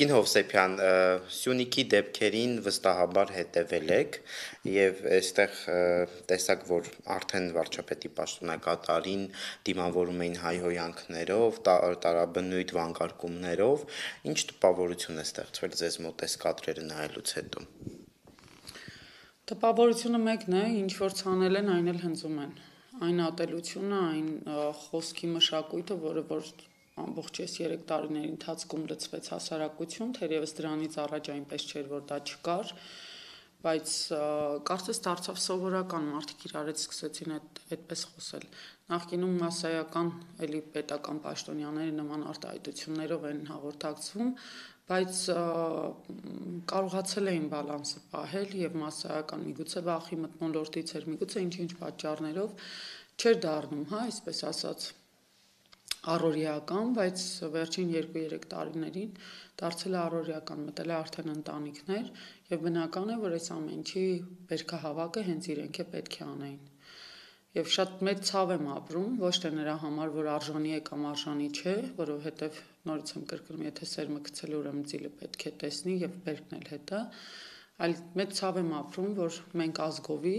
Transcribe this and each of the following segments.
Տիկին Հովսեփյան, Սյունիքի դեպքերին վստահաբար հետևել եք եւ այստեղ տեսակ, որ արդեն վարչապետի պաշտոնակատարին դիմավորում էին հայհոյանքներով, տարաբնույթ վանկարկումներով, ինչ տպավորություն է ստեղծվել ձեզ մոտ այս կադրերը նայելուց հետո։ Տպավորությունը մեկն է, ինչ որ ցանել են, այն էլ հնձում են այն ատելությունը, այն խոսքի մշակույթը, որը որ ամբողջ այս 3 տարիների ընթացքում լծվեց հասարակություն, թերևս դրանից առաջ այնպես չէր, որ դա չկար, բայց կարծես դարձավ սովորական մարդիկ իրար հետ սկսեցին այդ այդպես խոսել։ Նախկինում massայական էլի պետական պաշտոնյաների նման արտահայտություններով են հաղորդակցվում, բայց կարողացել էին բալանսը պահել եւ massայական միգուցե վախի մտնոլորտից էր, միգուցե ինչ-ինչ պատճառներով չէր դառնում, հա, այսպես ասած առօրեական, բայց վերջին 2-3 տարիներին դարձել է առօրեական, մտել է արդեն ընտանիքներ եւ բնական է, որ այս ամենի վերքահավաքը հենց իրենք է պետք է անեն։ Եվ շատ մեծ ցավ եմ ապրում, ոչ թե նրա համար, որ արժանի է կամ արժանի չէ, որովհետեւ նորից եմ կրկնում, եթե սերմը գցել ուրեմն ծիլը պետք է տեսնի եւ բերքնել հետը, այլ մեծ ցավ եմ ապրում, որ մենք ազգովի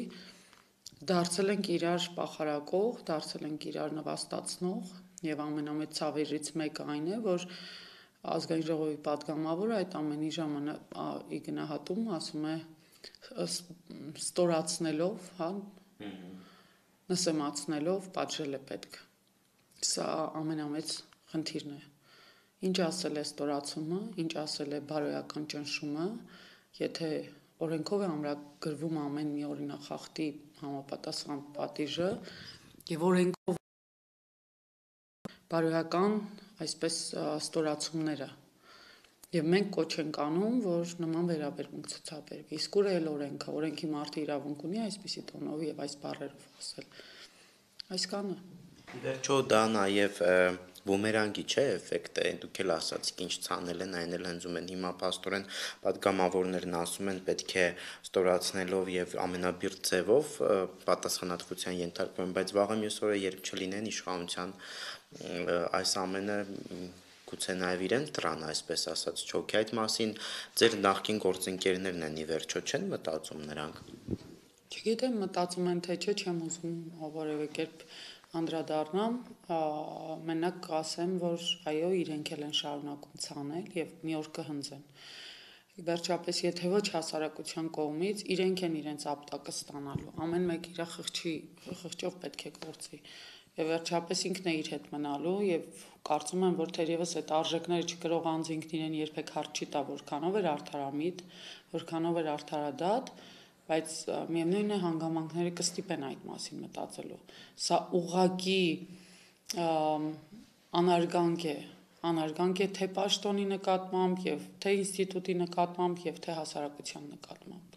դարձել ենք իրար պախարակող, դարձել ենք իրար նվաստացնող, եւ ամենամեծ ցավերից մեկը այն է, որ ազգային ժողովի падգամավորը այդ ամենի ժամանակ իգնահատում ասում է ստորացնելով, հա, նսեմացնելով պատժել է պետք։ Սա ամենամեծ խնդիրն է։ Ինչ ասել է ստորացումը, ինչ ասել է բարոյական ճնշումը, եթե օրենքով է ամրագրվում ամեն մի օրինախախտի համապատասխան պատիժը եւ օրենքով բարոյական, այսպես ստորացումները։ Եվ մենք կոչ ենք անում, որ նման վերաբերմունք ցուցաբերվի։ Իսկ ուր է օրենքը, օրենքի մարդը իրավունք ունի այսպիսի տոնով եւ այս բառերով խոսել։ Այս կանը։ Վերջո դա նաեւ բումերանգի չէ էֆեկտը, դուք էլ ասացիք ինչ ցանել են, այն էլ հնձում են հիմա աստորեն падգամավորներն ասում են պետք է ստորացնելով եւ ամենաբիրտ ձևով պատասխանատվության ենթարկվում, բայց վաղը մյուս օրը երբ չլինեն իշխանության այս ամենը գուցե նաև իրեն տրան, այսպես ասած, չոքի այդ մասին ձեր նախկին գործընկերներն են ի վերջո չեն մտածում նրանք։ Չգիտեմ, մտածում են թե չէ, չեմ ուզում որևէ կերպ անդրադառնամ, մենակ ասեմ, որ այո, իրենք էլ են շարունակում ցանել եւ մի օր կհնձեն։ Վերջապես, եթե ոչ հասարակության կողմից, իրենք են իրենց ապտակը ստանալու։ Ամեն մեկ իր խղճի խղճով պետք է գործի եւ վերջապես ինքն է իր հետ մնալու եւ կարծում եմ որ թերևս այդ արժեքները չկրող անձ ինքն իրեն երբեք հարց չի տա որքանով էր արդարամիտ որքանով էր արդարադատ բայց միևնույն է հանգամանքները կստիպեն այդ մասին մտածելու սա ուղակի անարգանք է անարգանք է թե պաշտոնի նկատմամբ եւ թե ինստիտուտի նկատմամբ եւ թե հասարակության նկատմամբ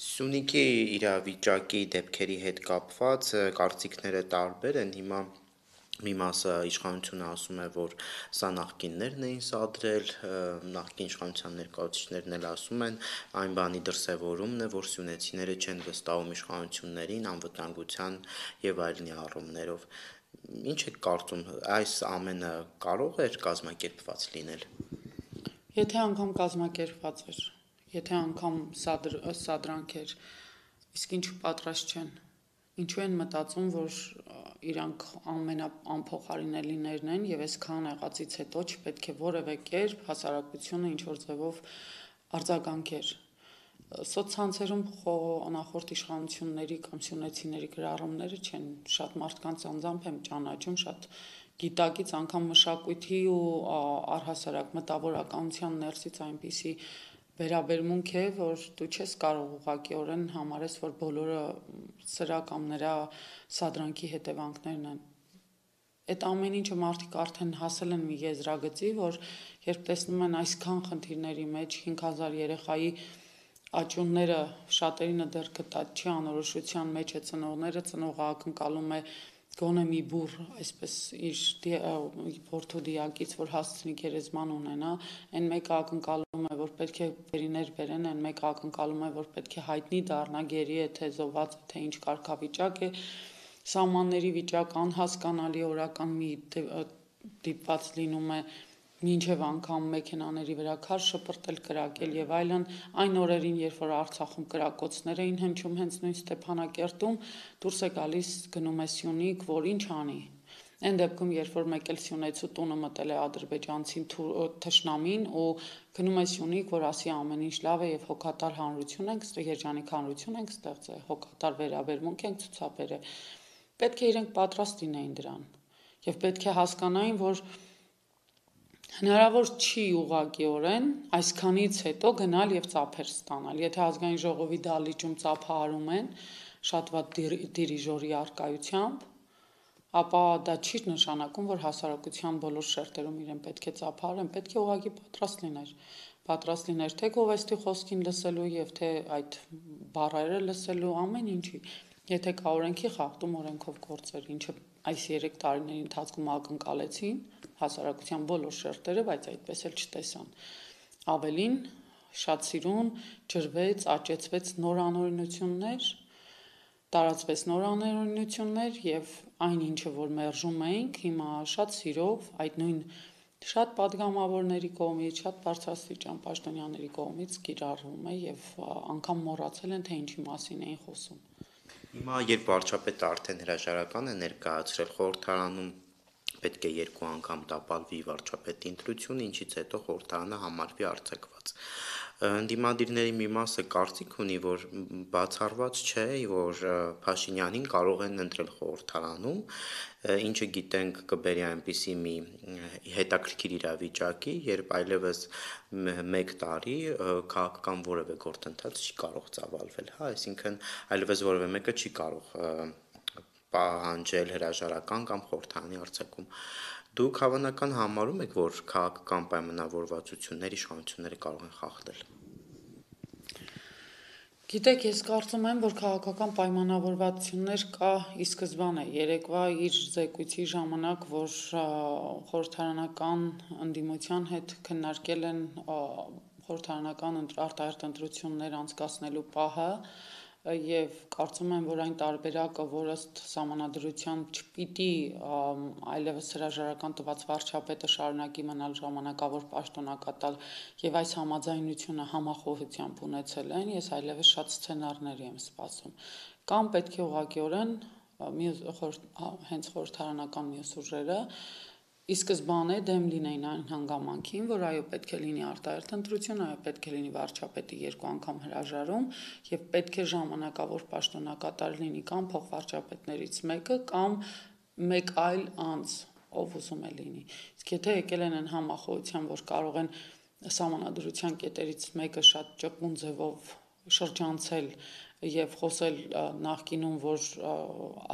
Սյունիքի իրավիճակի դեպքերի հետ կապված կարծիքները տարբեր են հիմա մի մասը իշխանությունը ասում է, որ սա նախկիններն էին սադրել, նախկին իշխանության ներկայացուցիչներն էլ ասում են, այն բանի դրսևորումն է, որ սյունեցիները չեն վստահում իշխանություններին անվտանգության եւ այլնի առումներով։ Ինչ է կարծում, այս ամենը կարող էր կազմակերպված լինել։ Եթե անգամ կազմակերպված էր, եթե անգամ սադր, սադրանք էր, իսկ ինչու պատրաստ չեն։ Ինչու են մտածում, որ իրանք ամենաանփոխարինելիներն են եւ այսքան եղածից հետո չպետք է որևէ կերպ հասարակությունը ինչ որ ձևով արձագանքեր սոցցանցերում նախորդ իշխանությունների կամ սյունեցիների գրառումները չեն շատ մարդկանց անձամբ եմ ճանաչում շատ գիտակից անգամ մշակույթի ու առհասարակ մտավորականության ներսից այնպիսի վերաբերմունք է, որ դու չես կարող ուղղակիորեն համարես, որ բոլորը սրա կամ նրա սադրանքի հետևանքներն են։ Այդ ամեն ինչը մարդիկ արդեն հասել են մի եզրագծի, որ երբ տեսնում են այսքան խնդիրների մեջ 5000 երեխայի աճունները շատերինը դեռ կտած չի անորոշության մեջ է ծնողները, ծնողը ակնկալում է գոնե մի բուր այսպես իր որդու դիակից որ հասցնի գերեզման ունենա, այն մեկը ակնկալում է որ պետք է վերիներ բերեն, այն մեկը ակնկալում է որ պետք է հայտնի դառնա գերի է թե զոհված է թե ինչ կարգավիճակ է սահմանների վիճակ անհասկանալի օրական մի դիպված լինում է մինչև անգամ մեքենաների վրա քար շպրտել, կրակել եւ այլն, այն օրերին, երբ որ Արցախում կրակոցներ էին հնչում հենց նույն Ստեփանակերտում, դուրս է գալիս գնում է Սյունիք, որ ինչ անի։ Այն դեպքում, երբ որ մեկ էլ Սյունեցու տունը մտել է ադրբեջանցին թշնամին ու գնում է Սյունիք, որ ասի ամեն ինչ լավ է եւ հոգատար հանրություն ենք, երջանիկ հանրություն ենք ստեղծել, հոգատար վերաբերմունք ենք ցուցաբերել։ Պետք է իրենք պատրաստ լինեին դրան։ Եվ պետք է հասկանային, որ հնարավոր չի ուղղակիորեն այսքանից հետո գնալ եւ ծափեր ստանալ։ Եթե ազգային ժողովի դալիճում ծափահարում են շատ վատ դիրիժորի արկայությամբ, ապա դա չի նշանակում, որ հասարակության բոլոր շերտերում իրեն պետք է ծափարեն, պետք է ուղղակի պատրաստ լիներ պատրաստ լիներ թե գովեստի խոսքին լսելու եւ թե այդ բառերը լսելու ամեն ինչի Եթե կա օրենքի խախտում օրենքով գործեր, ինչը այս 3 տարիների ընթացքում ակնկալեցին հասարակության բոլոր շերտերը, բայց այդպես էլ չտեսան։ Ավելին շատ սիրուն ջրվեց, աճեցվեց նորանորինություններ, տարածվեց նորանորինություններ եւ այն ինչը որ մերժում էինք, հիմա շատ սիրով այդ նույն շատ падգամավորների կողմից, շատ բարձրաստիճան պաշտոնյաների կողմից կիրառվում է եւ անգամ մոռացել են թե ինչի մասին էին խոսում։ Հիմա երբ վարչապետը արդեն հրաժարական է ներկայացրել խորհրդարանում պետք է երկու անգամ տապալվի վարչապետի ընտրությունը, ինչից հետո խորհրդարանը համարվի արձակված։ Ընդդիմադիրների մի մասը կարծիք ունի, որ բացառված չէ, որ Փաշինյանին կարող են ընտրել խորհրդարանում, ինչը գիտենք կբերի այնպիսի մի հետաքրքիր իրավիճակի, երբ այլևս 1 տարի քաղաքական որևէ գործընթաց չի կարող ծավալվել, հա, այսինքն այլևս որևէ մեկը չի կարող պահանջել հրաժարական կամ խորհրդանի արձակում։ Դուք հավանական համարում եք, որ քաղաքական պայմանավորվածություններ իշխանությունները կարող են խախտել։ Գիտեք, ես կարծում եմ, որ քաղաքական պայմանավորվածություններ կա ի սկզբանե։ Երեկվա իր զեկույցի ժամանակ, որ խորհրդարանական ընդդիմության հետ քննարկել են խորհրդարանական արտահերտ ընտրություններ անցկացնելու պահը, եւ կարծում եմ, որ այն տարբերակը, որ ըստ համանadrության չպիտի այլևս հրաժարական տված վարչապետը շարունակի մնալ ժամանակավոր պաշտոնակատար եւ այս համաձայնությունը համախոհությամբ ունեցել են, ես այլևս շատ սցենարներ եմ սպասում։ Կամ պետք է ուղղակիորեն մյուս հենց խորհրդարանական մյուս ուժերը ի սկզբանե դեմ լինեին այն հանգամանքին, որ այո պետք է լինի արտահերթ ընտրություն, այո պետք է լինի վարչապետի երկու անգամ հրաժարում եւ պետք է ժամանակավոր պաշտոնակատար լինի կամ փոխվարչապետներից մեկը կամ մեկ այլ անձ, ով ուզում է լինի։ Իսկ եթե եկել են այն համախոհության, որ կարող են համանadrության կետերից մեկը շատ ճկուն ձևով շրջանցել եւ խոսել նախկինում, որ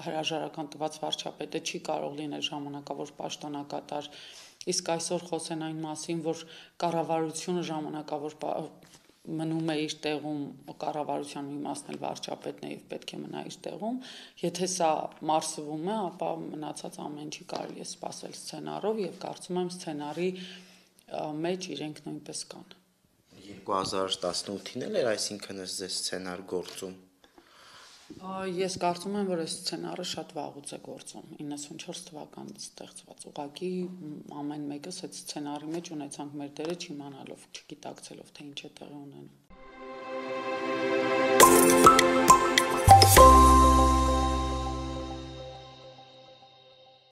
հրաժարական տված վարչապետը չի կարող լինել ժամանակավոր պաշտոնակատար, իսկ այսօր խոսեն այն մասին, որ կառավարությունը ժամանակավոր մնում է իր տեղում, կառավարության մի մասն էլ վարչապետն է եւ պետք է մնա իր տեղում։ Եթե սա մարսվում է, ապա մնացած ամեն ինչի կարելի է սпасել սցենարով եւ կարծում եմ սցենարի մեջ իրենք նույնպես կան։ 2018-ին էլ էր, այսինքն այս ձեզ սցենար գործում։ Ես կարծում եմ, որ այս սցենարը շատ վաղուց է գործում, 94 թվականից ստեղծված։ Ուղղակի ամեն մեկս այդ սցենարի մեջ ունեցանք մեր դերը չիմանալով, չգիտակցելով թե ինչ է տեղի ունենում։